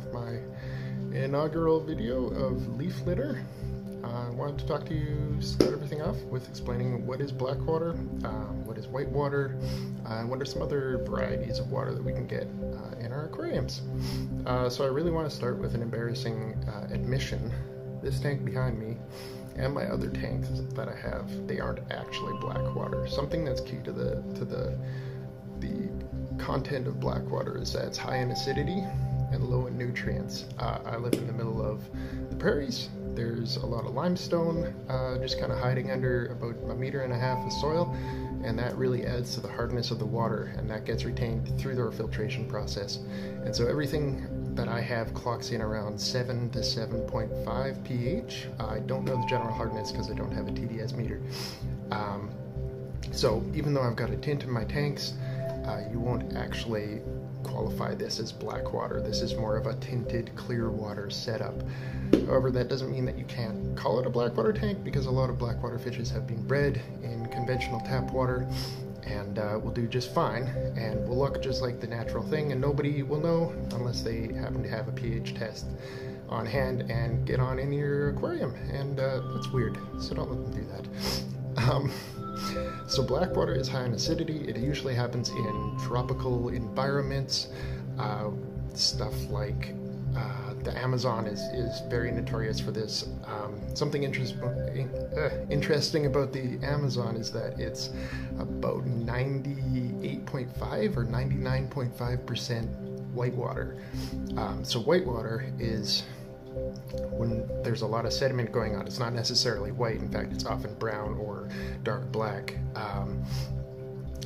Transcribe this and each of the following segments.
uh, my inaugural video of leaf litter. Uh, I wanted to talk to you, start everything off with explaining what is black water, um, what is white water, uh, what are some other varieties of water that we can get uh, in our aquariums. Uh, so I really want to start with an embarrassing uh, admission. This tank behind me and my other tanks that I have, they aren't actually black water. Something that's key to the to the the content of black water is that it's high in acidity and low in nutrients. Uh, I live in the middle of the prairies. There's a lot of limestone uh, just kind of hiding under about a meter and a half of soil, and that really adds to the hardness of the water, and that gets retained through our filtration process. And so everything that I have clocks in around 7 to 7.5 pH. I don't know the general hardness because I don't have a TDS meter. Um, so even though I've got a tint in my tanks, uh, you won't actually qualify this as black water. This is more of a tinted clear water setup. However, that doesn't mean that you can't call it a black water tank because a lot of black water fishes have been bred in conventional tap water and uh, will do just fine and will look just like the natural thing and nobody will know unless they happen to have a pH test on hand and get on in your aquarium and uh, that's weird so don't let them do that um, so black water is high in acidity. It usually happens in tropical environments. Uh, stuff like uh, the Amazon is, is very notorious for this. Um, something interest, uh, interesting about the Amazon is that it's about 98.5 or 99.5% whitewater. Um, so white water is when there's a lot of sediment going on. It's not necessarily white, in fact, it's often brown or dark black. Um,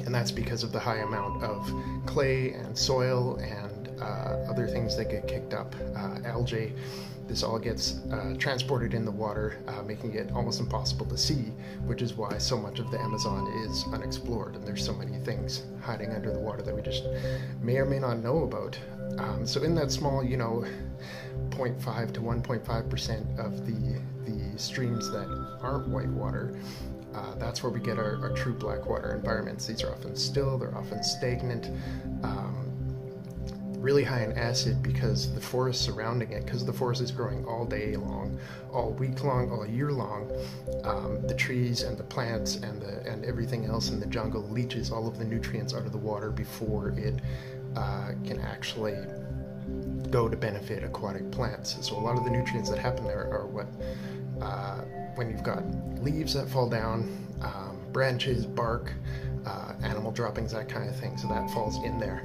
and that's because of the high amount of clay and soil and other things that get kicked up, uh, algae. This all gets uh, transported in the water, uh, making it almost impossible to see, which is why so much of the Amazon is unexplored and there's so many things hiding under the water that we just may or may not know about. Um, so in that small, you know, 0.5 to 1.5 percent of the the streams that aren't whitewater, uh, that's where we get our, our, true black water environments. These are often still, they're often stagnant, um, really high in acid because the forest surrounding it, because the forest is growing all day long, all week long, all year long, um, the trees and the plants and the and everything else in the jungle leaches all of the nutrients out of the water before it uh, can actually go to benefit aquatic plants. So a lot of the nutrients that happen there are what uh, when you've got leaves that fall down, um, branches, bark, uh, animal droppings, that kind of thing. So that falls in there.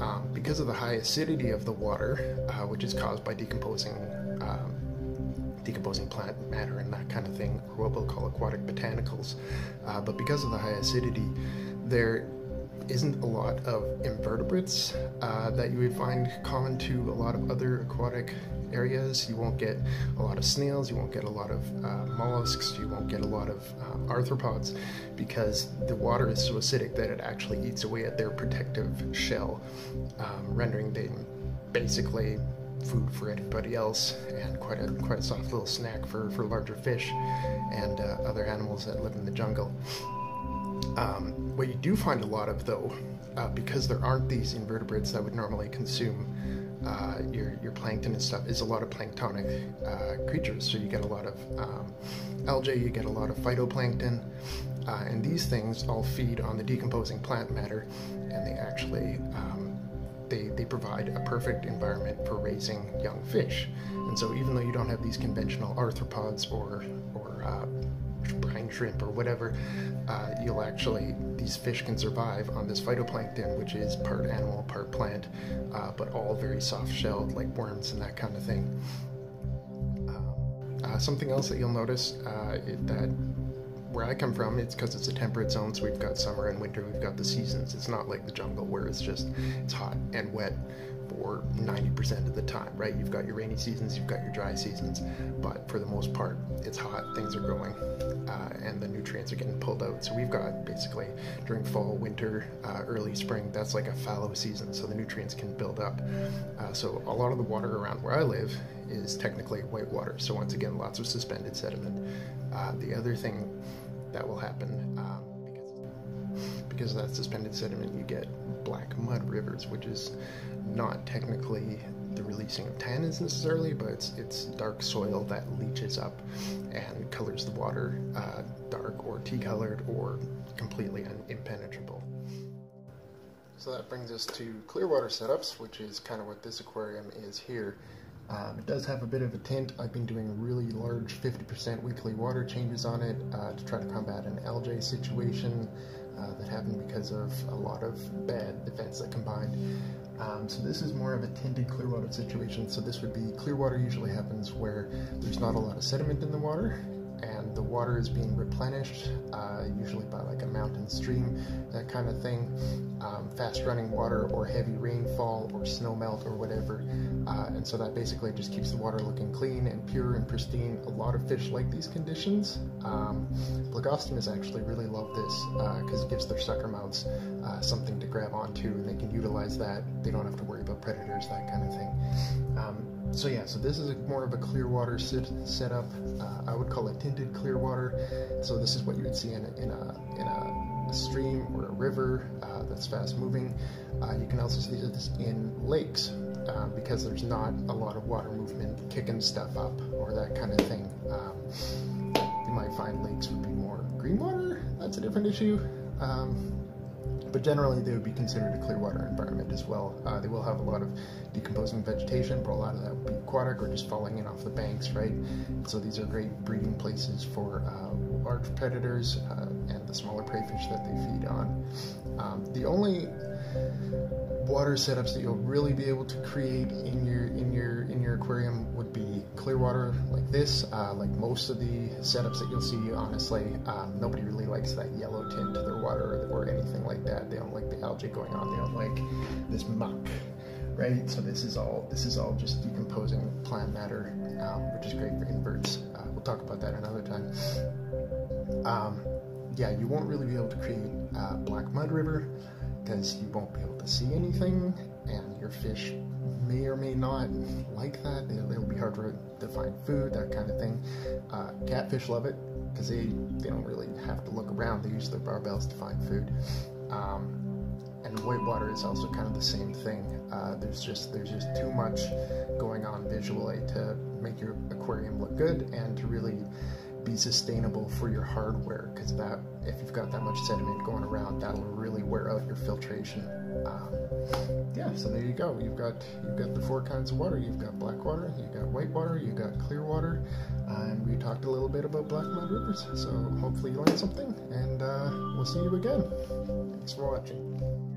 Um, because of the high acidity of the water, uh, which is caused by decomposing um, decomposing plant matter and that kind of thing, or what we'll call aquatic botanicals. Uh, but because of the high acidity, there isn't a lot of invertebrates uh, that you would find common to a lot of other aquatic areas. You won't get a lot of snails, you won't get a lot of uh, mollusks, you won't get a lot of uh, arthropods because the water is so acidic that it actually eats away at their protective shell, um, rendering them basically food for anybody else and quite a quite a soft little snack for, for larger fish and uh, other animals that live in the jungle. Um, what you do find a lot of, though, uh, because there aren't these invertebrates that would normally consume uh, your, your plankton and stuff, is a lot of planktonic uh, creatures. So you get a lot of um, algae, you get a lot of phytoplankton, uh, and these things all feed on the decomposing plant matter, and they actually um, they, they provide a perfect environment for raising young fish. And so even though you don't have these conventional arthropods or, or brine shrimp or whatever, uh, you'll actually, these fish can survive on this phytoplankton, which is part animal, part plant, uh, but all very soft shelled, like worms and that kind of thing. Um, uh, something else that you'll notice uh, that where I come from, it's because it's a temperate zone, so we've got summer and winter, we've got the seasons. It's not like the jungle where it's just, it's hot and wet for 90% of the time, right? You've got your rainy seasons, you've got your dry seasons, but for the most part, it's hot, things are growing, uh, and the nutrients are getting pulled out. So we've got basically during fall, winter, uh, early spring, that's like a fallow season, so the nutrients can build up. Uh, so a lot of the water around where I live is technically white water. So once again, lots of suspended sediment. Uh, the other thing that will happen um, because of that suspended sediment, you get black mud rivers, which is not technically the releasing of tannins necessarily, but it's, it's dark soil that leaches up and colors the water uh, dark or tea colored or completely impenetrable. So that brings us to clear water setups, which is kind of what this aquarium is here. Um, it does have a bit of a tint. I've been doing really large 50% weekly water changes on it uh, to try to combat an algae situation uh, that happened because of a lot of bad events that combined. Um, so this is more of a tinted clear water situation. So this would be clear water usually happens where there's not a lot of sediment in the water and the water is being replenished, uh, usually by like a mountain stream, that kind of thing. Um, fast running water or heavy rainfall or snow melt or whatever. Uh, and so that basically just keeps the water looking clean and pure and pristine. A lot of fish like these conditions. Um, Plecostomus actually really love this because uh, it gives their sucker mouths uh, something to grab onto and they can utilize that. They don't have to worry about predators, that kind of thing. Um, so yeah, so this is a, more of a clear water sit, setup. Uh, I would call it tinted clear water. So this is what you would see in a, in a, in a stream or a river uh, that's fast moving. Uh, you can also see this in lakes uh, because there's not a lot of water movement kicking stuff up or that kind of thing. Um, you might find lakes would be more green water. That's a different issue. Um, but generally they would be considered a clear water environment as well. Uh, they will have a lot of decomposing vegetation, but a lot of that would be aquatic or just falling in off the banks, right? So these are great breeding places for uh, large predators uh, and the smaller prey fish that they feed on. Um, the only water setups that you'll really be able to create in your in your in your aquarium would be clear water like this. Uh, like most of the setups that you'll see, honestly, um, nobody really likes that yellow tint to their water or, or anything like that. They don't like the algae going on. They don't like this muck, right? So this is all this is all just decomposing plant matter, um, which is great for inverts. Uh, we'll talk about that another time. Um, yeah, you won't really be able to create uh, black mud river because you won't be able to see anything, and your fish may or may not like that. It'll, it'll be hard to, to find food, that kind of thing. Uh, catfish love it because they, they don't really have to look around. They use their barbels to find food. Um, and whitewater is also kind of the same thing. Uh, there's just there's just too much going on visually to make your aquarium look good and to really be sustainable for your hardware because that if you've got that much sediment going around that'll really wear out your filtration. Um, yeah so there you go. You've got you've got the four kinds of water. You've got black water you've got white water you've got clear water uh, and we talked a little bit about black mud rivers. So hopefully you learned something and uh, we'll see you again. Thanks for watching